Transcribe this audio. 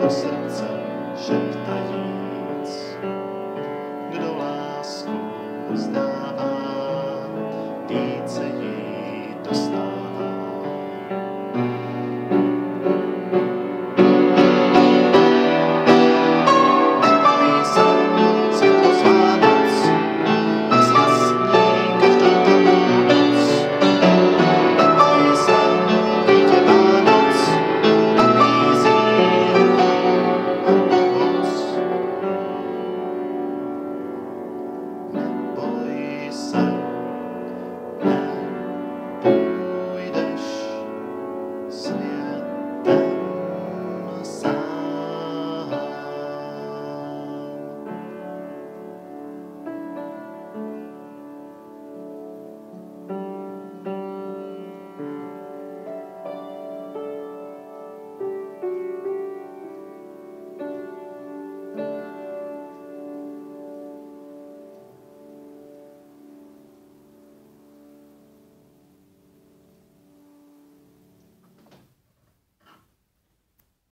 do serca szepta jej.